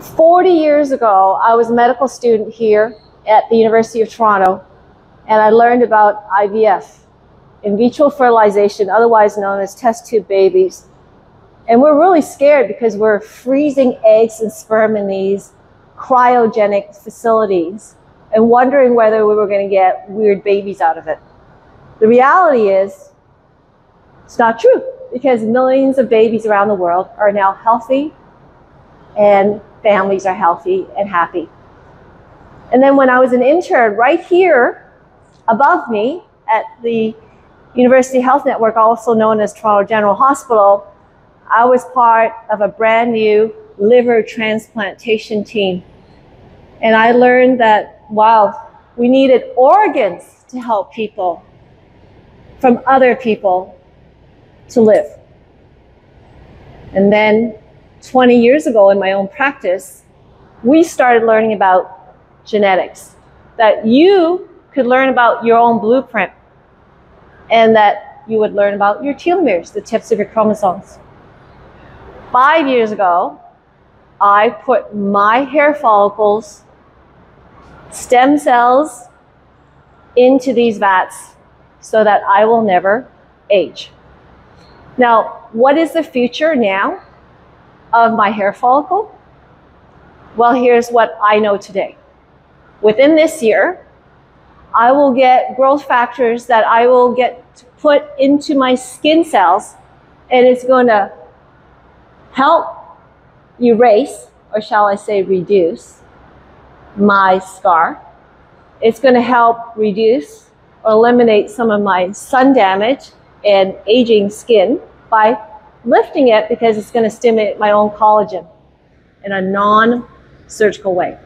40 years ago, I was a medical student here at the University of Toronto, and I learned about IVF, in vitro fertilization, otherwise known as test tube babies. And we're really scared because we're freezing eggs and sperm in these cryogenic facilities and wondering whether we were going to get weird babies out of it. The reality is, it's not true because millions of babies around the world are now healthy and families are healthy and happy. And then when I was an intern right here above me at the University Health Network, also known as Toronto General Hospital, I was part of a brand new liver transplantation team. And I learned that, wow, we needed organs to help people from other people to live. And then 20 years ago in my own practice, we started learning about genetics, that you could learn about your own blueprint and that you would learn about your telomeres, the tips of your chromosomes. Five years ago, I put my hair follicles, stem cells, into these vats so that I will never age. Now, what is the future now of my hair follicle? Well, here's what I know today. Within this year, I will get growth factors that I will get put into my skin cells, and it's going to help erase, or shall I say reduce, my scar. It's going to help reduce or eliminate some of my sun damage and aging skin by lifting it because it's going to stimulate my own collagen in a non-surgical way.